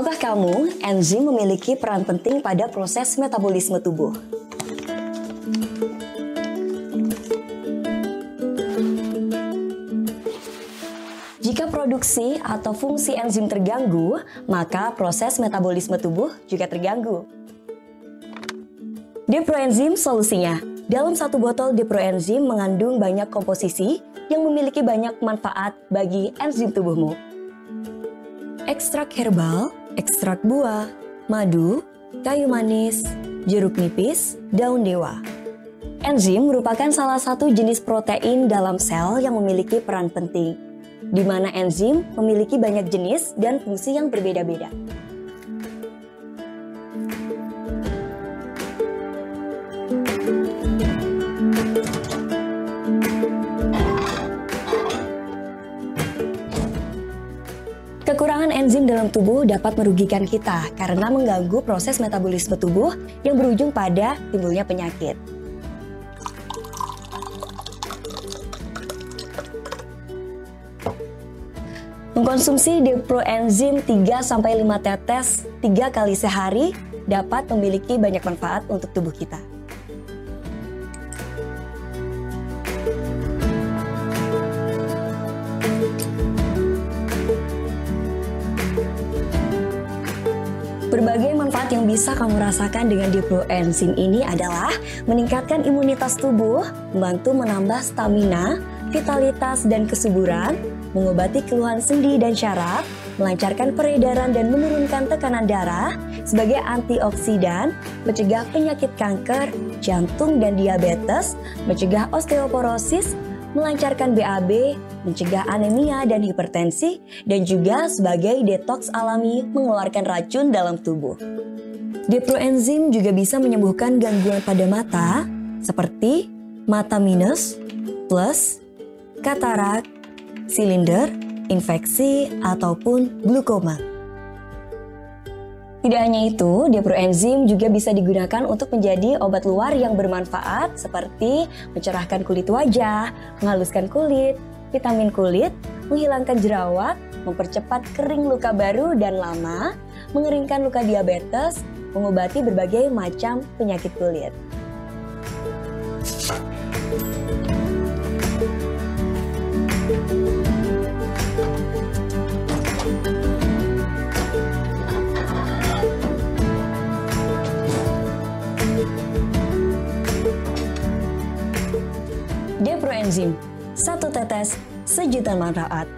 Tahukah kamu, enzim memiliki peran penting pada proses metabolisme tubuh? Jika produksi atau fungsi enzim terganggu, maka proses metabolisme tubuh juga terganggu. Deproenzim solusinya. Dalam satu botol deproenzim mengandung banyak komposisi yang memiliki banyak manfaat bagi enzim tubuhmu. Ekstrak herbal, ekstrak buah, madu, kayu manis, jeruk nipis, daun dewa. Enzim merupakan salah satu jenis protein dalam sel yang memiliki peran penting, di mana enzim memiliki banyak jenis dan fungsi yang berbeda-beda. Kekurangan enzim dalam tubuh dapat merugikan kita karena mengganggu proses metabolisme tubuh yang berujung pada timbulnya penyakit. Mengkonsumsi deproenzim 3-5 tetes 3 kali sehari dapat memiliki banyak manfaat untuk tubuh kita. Berbagai manfaat yang bisa kamu rasakan dengan deproenzim ini adalah meningkatkan imunitas tubuh, membantu menambah stamina, vitalitas dan kesuburan, mengobati keluhan sendi dan syaraf, melancarkan peredaran dan menurunkan tekanan darah, sebagai antioksidan, mencegah penyakit kanker, jantung dan diabetes, mencegah osteoporosis, melancarkan BAB, mencegah anemia dan hipertensi, dan juga sebagai detoks alami mengeluarkan racun dalam tubuh. Deproenzim juga bisa menyembuhkan gangguan pada mata seperti mata minus, plus, katarak, silinder, infeksi, ataupun glukoma. Tidak hanya itu, deproenzim juga bisa digunakan untuk menjadi obat luar yang bermanfaat seperti mencerahkan kulit wajah, menghaluskan kulit, vitamin kulit, menghilangkan jerawat, mempercepat kering luka baru dan lama, mengeringkan luka diabetes, mengobati berbagai macam penyakit kulit. Deproenzim, satu tetes, sejuta manfaat.